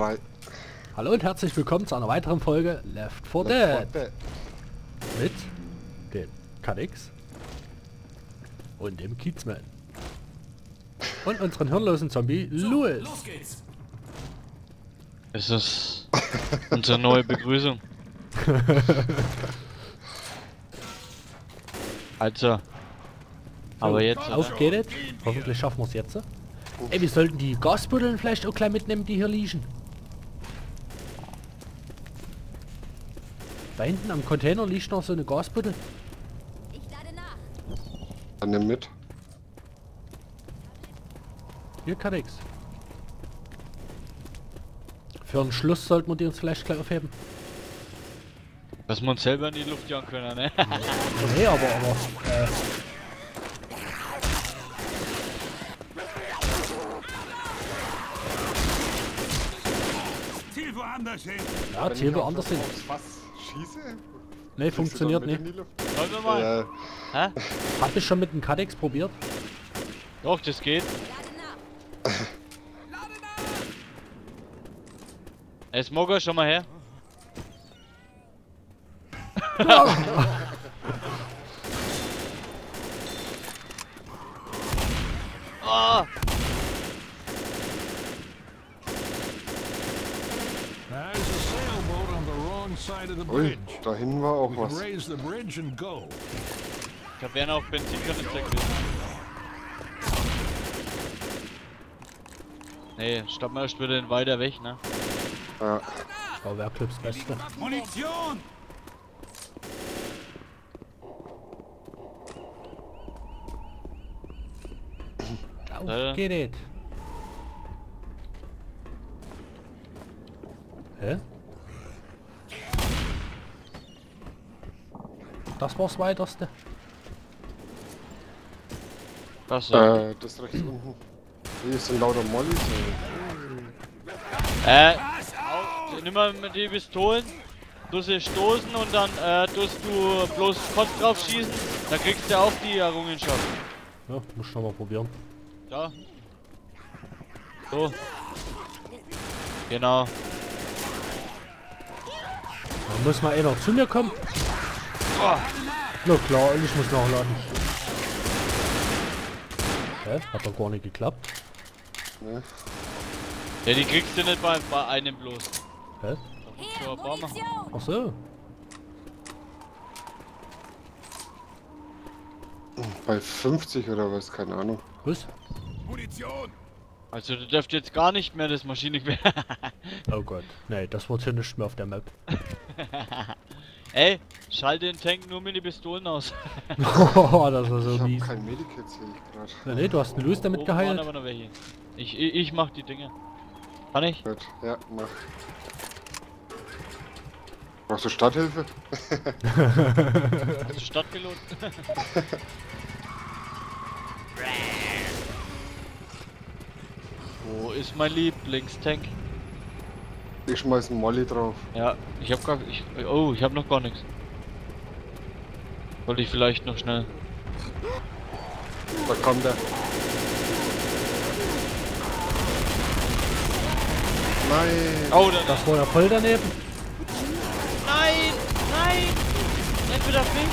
Drei. Hallo und herzlich willkommen zu einer weiteren Folge Left 4 Dead mit den Kadix und dem Kiezman und unseren hirnlosen Zombie Louis. Los geht's! Es ist unsere neue Begrüßung. Also. Aber jetzt. Auf geht es. Hoffentlich schaffen wir es jetzt. Ey, wir sollten die Gasbuddeln vielleicht auch gleich mitnehmen, die hier liegen. Da hinten am Container liegt noch so eine Gasbuddel. Ich lade nach. Dann nimm mit. Hier Kadix. Für einen Schluss sollten wir die uns vielleicht gleich aufheben. Dass wir uns selber in die Luft jagen können, ne? Nee, aber, aber, äh, Ziel woanders hin! ja, Ziel woanders hin. Schieße? Nee, du funktioniert nicht. Wollen wir mal? Ja, Hä? Hab ich schon mit dem Kadex probiert. Doch, das geht. Ey, Smogger, schon mal her. Ah! Ui, da hinten war auch was. raise the bridge and go. Ich hab gerne auf Benzinkanister gewesen. Nee, stopp mal erst wieder den weiter weg, ne? Ja, Aber wer Clips Beste? Munition! Auf geht. Das war's weiterste. Was so? äh, das rechts unten. Hier sind lauter Mollys. Äh, nimm mal mit die Pistolen, du sie stoßen und dann äh, tust du bloß Kopf drauf schießen, dann kriegst du auch die Errungenschaft. Ja, muss ich noch mal probieren. Da. So. Genau. Da muss mal einer zu mir kommen. Oh, Na klar, ich muss nachladen. Hä? Hat doch gar nicht geklappt. Ne? ja, die kriegst du nicht bei, bei einem bloß. Hä? Munition. Ach so. Bei 50 oder was, keine Ahnung. Was? Munition! Also du dürft jetzt gar nicht mehr das Maschinengewehr. Oh Gott. Nee, das wird hier nicht mehr auf der Map. Ey, schalte den Tank nur mit den Pistolen aus. Oh, das war so Ich hab mies. kein Medikit, sehe ich gerade. Ja, nee, du hast einen Loose damit geheilt. aber noch welche. Ich, ich, ich mach die Dinge. Kann ich? Gut, ja, mach. Brauchst du Starthilfe? Hast du Stadtpilot? Wo ist mein Lieblingstank? Ich schmeiß einen Molly drauf. Ja, ich hab gar ich, Oh, ich hab noch gar nichts. Wollte ich vielleicht noch schnell. Da kommt er. Nein! Oh, da, Das war ja voll daneben. Nein! Nein! Entweder mich!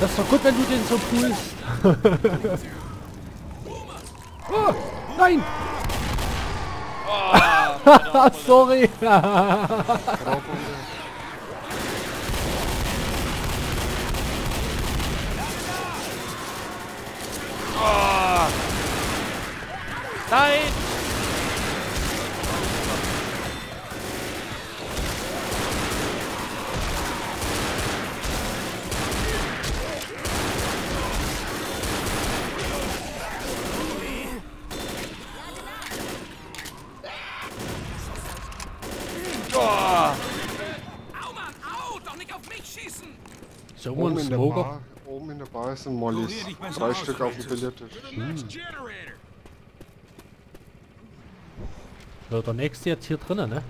Das ist doch gut, wenn du den so pulst. oh, nein! Oh, Sorry. Ah. oh. Nein! Auf mich schießen! So, Oben ein in, der. Bar, oben in der Bar sind Mollys. Kurier dich besser Drei Stück auf dem. Billardtisch. Generator! Ja, der nächste jetzt hier drinnen, ne?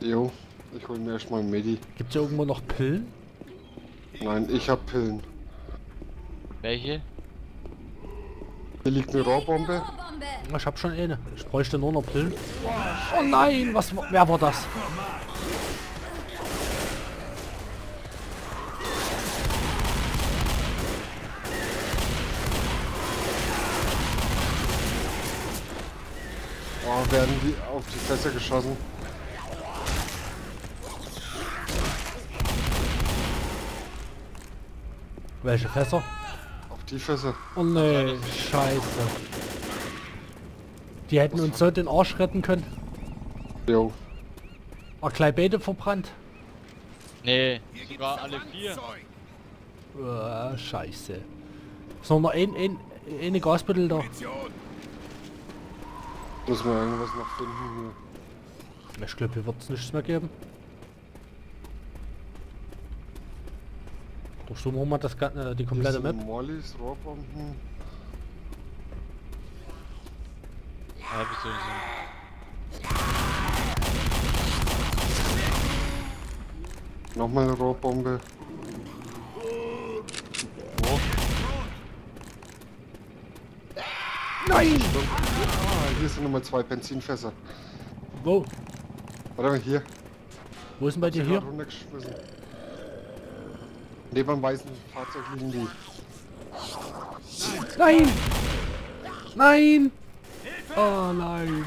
Jo, ich hol mir erstmal ein Medi. Gibt's hier irgendwo noch Pillen? Nein, ich hab Pillen. Welche? Hier liegt eine Rohrbombe. Rohrbombe. Ich hab schon eine. Ich bräuchte nur noch Pillen. Oh nein, was war- wer war das? Oh, werden die auf die Fässer geschossen. Welche Fässer? Auf die Fässer. Oh nee, scheiße. Die hätten uns so den Arsch retten können. Jo. War gleich beide verbrannt. Nee, sogar alle vier. Oh, scheiße. Ist noch ein, ein, eine Gasbüttel da. Muss man irgendwas noch finden hier. Ich glaube, hier wird es nichts mehr geben. Durchsuchen wir mal das, gan- äh, die komplette Map. Mollys, Rohrbomben. Ja, bist du so. Nochmal eine Rohrbombe. Wo? Nein! Ah, hier sind nochmal zwei Benzinfässer. Wo? Warte mal, hier. Wo ist denn bei dir hier? runtergeschmissen. Neben dem weißen Fahrzeug liegen die. Nein! Nein! Oh nein!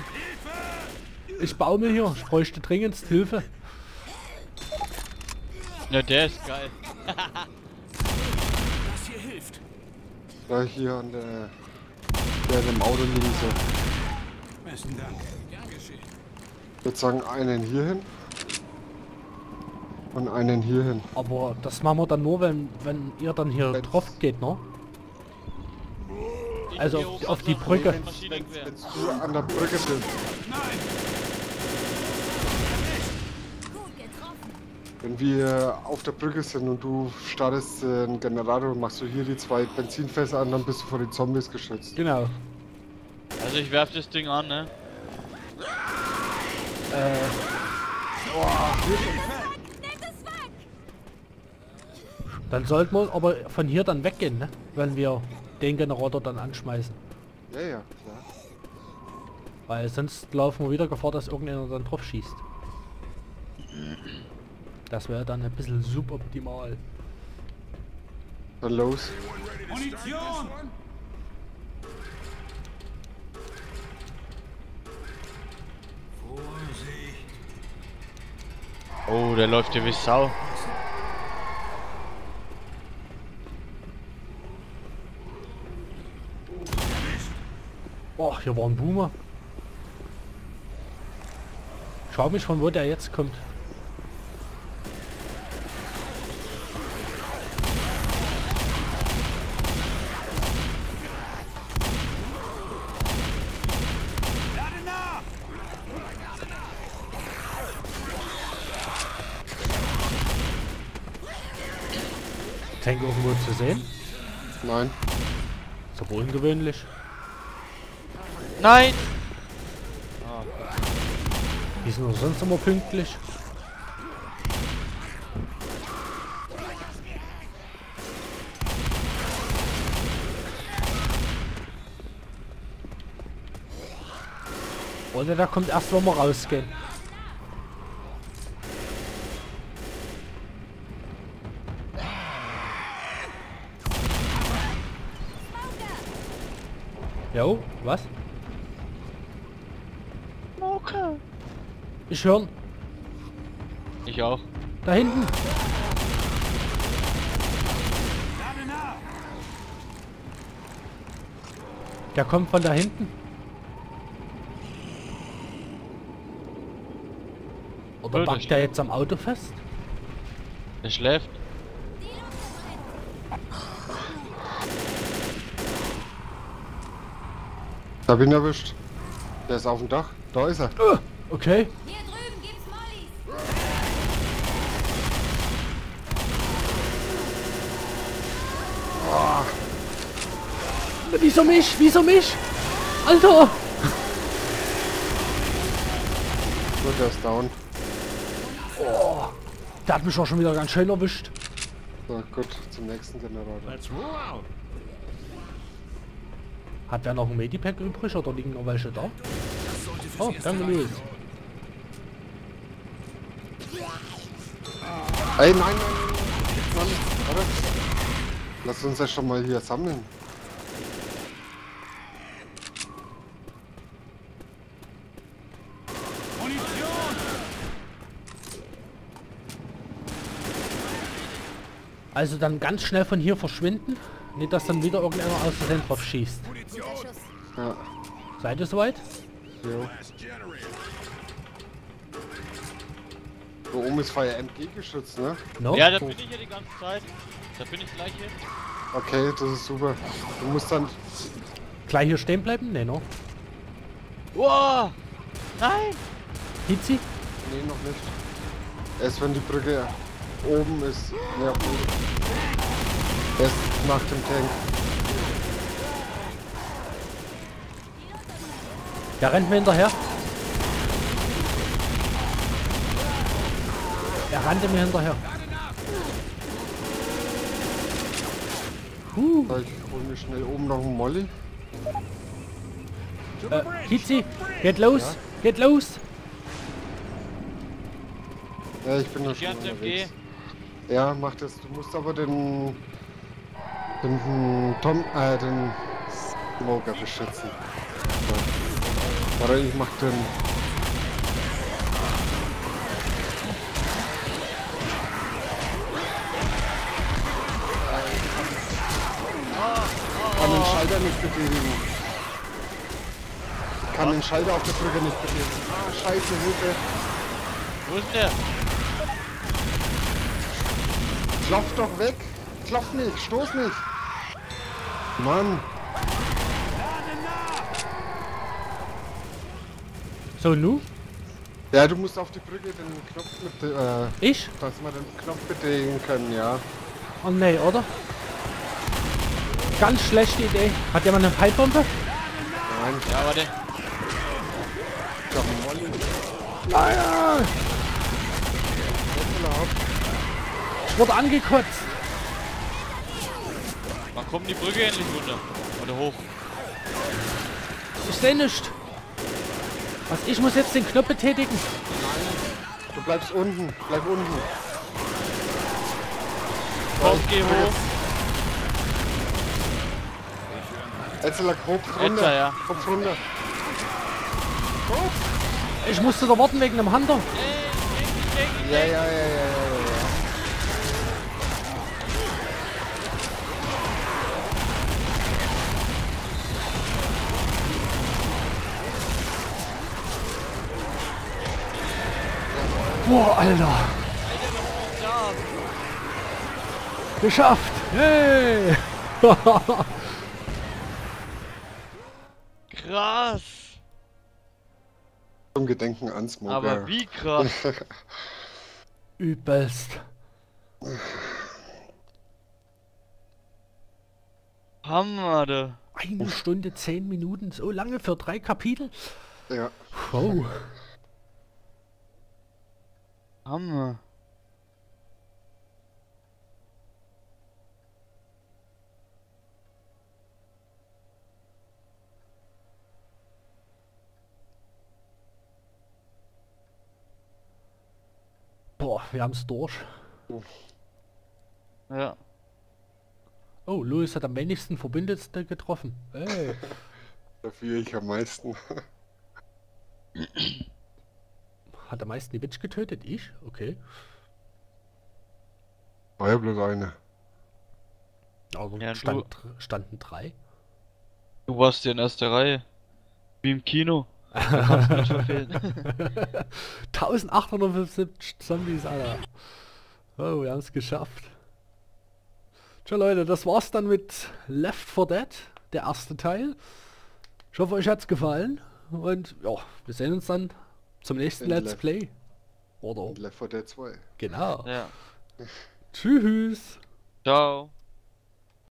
Ich baumel hier. Ich bräuchte dringendst Hilfe. Ja, der ist geil. Das hier hilft. Da hier an der. In dem Auto liegen so. Besten Dank. Ich würde sagen, einen hier hin. Und einen hier hin. Aber das machen wir dann nur, wenn, wenn ihr dann hier Wenn- drauf geht, ne? Also auf- auf die Brücke. Wenn du an der Brücke bist. Nein. Gut getroffen. Wenn wir auf der Brücke sind und du startest äh, einen Generator und machst du hier die zwei Benzinfässer an, dann bist du vor den Zombies geschützt. Genau. Also ich werf das Ding an, ne? Es weg. Dann sollten wir aber von hier dann weggehen, ne? Wenn wir den Generator dann anschmeißen. Ja, ja, klar. Weil sonst laufen wir wieder Gefahr, dass irgendeiner dann drauf schießt. Das wäre dann ein bisschen suboptimal. Los. Munition. Vorsicht. Oh, der läuft hier wie Sau. Oh, hier war ein Boomer. Schau mich von wo der jetzt kommt. Tank irgendwo zu sehen. Nein. Ist aber ungewöhnlich. Nein! Die sind doch sonst immer pünktlich. Oder der kommt erst, wenn wir rausgehen. Jo, was? Okay. Ich höre Ich auch. da hinten. Der kommt von da hinten. Oder euch. der jetzt am Auto fest? Der schläft. Da bin ich erwischt. Der ist auf dem Dach. Da ist er. Äh, okay. Hier drüben gibt's Mollys. Wieso mich? Wieso mich? Alter! So, der ist down. Der hat mich auch schon wieder ganz schön erwischt. So, gut, zum nächsten Generator. Let's roll out. Hat wer noch ein Medipack übrig oder liegen noch welche da? Oh, danke Louis. Ey, nein, nein, nein, warte. Lass uns ja schon mal hier sammeln. Also dann ganz schnell von hier verschwinden. Nicht, dass dann wieder irgendeiner aus der drauf schießt. Ja, Seid ihr soweit? jo. Da oben ist Fire MG geschützt, ne? No? Ja, da bin ich hier die ganze Zeit. Da bin ich gleich hier. Okay, das ist super. Du musst dann. Gleich hier stehen bleiben? Ne, no. Wow! Nein! Hizi? Nee, noch nicht. Erst wenn die Brücke oben ist. Ne, oben. Erst nach dem Tank. Der rennt mir hinterher. Er rannte mir hinterher. Huh. So, Ich hol mir schnell oben noch einen Molly. Äh, Hizi, geht los, geht los. Ja, ich bin noch Ich schon unterwegs. Ja, mach das. Du musst aber den. den, den Tom. äh, den Smoker beschützen. Warte, ich mach den. Kann den Schalter nicht betätigen. Kann den Schalter auf der Brücke nicht betätigen. Ah, scheiße, Hilfe. Wo ist der? Klopf doch weg! Klopf nicht! Stoß nicht! Mann! So, nu? Ja, du musst auf die Brücke den Knopf mit, äh, Ich? dass wir den Knopf betätigen können, ja. Oh nee, oder? Ganz schlechte Idee. Hat jemand eine Pfeilbombe? Nein, Ja, warte. ich hab einen Molly. Nein! Ich wurde angekotzt. Wann kommt die Brücke endlich runter? Oder hoch? Ich sehe nicht. Was, ich muss jetzt den Knopf betätigen? Du bleibst unten, bleib unten. Komm, geh hoch. Etzler, hoch runter. Etzer, ja. Kopf runter. Ich musste da warten wegen dem Hunter. Ja, ja, ja, ja, Boah, Alter. Geschafft. Hey. Krass! Zum Gedenken an Smoker. Aber wie krass! Übelst. Hammer, du. Eine Stunde, zehn Minuten. So lange für drei Kapitel? Ja. Wow. Hammer. Boah, wir haben es durch. Ja. Oh, Louis hat am wenigsten Verbündete getroffen. Hey. Dafür ich am meisten. Hat am meisten die Bitch getötet? Ich? Okay. War ja bloß eine. Aber Ja, du- stand, standen drei. Du warst hier in erster Reihe. Wie im Kino. Da kannst du nicht verfehlen. 1875 Zombies, Alter. Oh, wir haben es geschafft. Tja Leute, das war's dann mit Left 4 Dead, der erste Teil. Ich hoffe, euch hat's gefallen. Und ja, wir sehen uns dann zum nächsten In Let's Left- Play. Oder Und Left 4 Dead 2. genau. ja. Tschüss. Ciao.